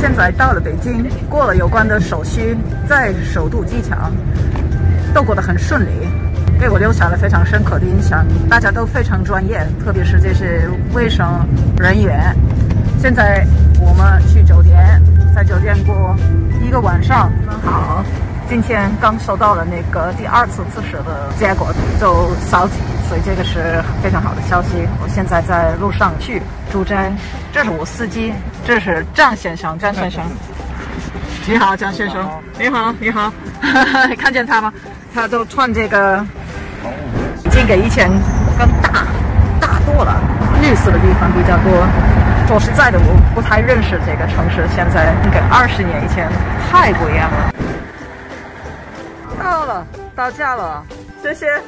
现在到了北京，过了有关的手续，在首都机场都过得很顺利，给我留下了非常深刻的印象。大家都非常专业，特别是这些卫生人员。现在我们去酒店，在酒店过一个晚上。好，今天刚收到了那个第二次测试的结果，都消极，所以这个是非常好的消息。我现在在路上去住宅，这是我司机，这是张先生，张先生。你好，张先生。你好，你好。看见他吗？他都穿这个，已经给以前更大大多了，绿色的地方比较多。说实在的，我不太认识这个城市，现在跟二十年以前太不一样了。到了，到家了，谢谢。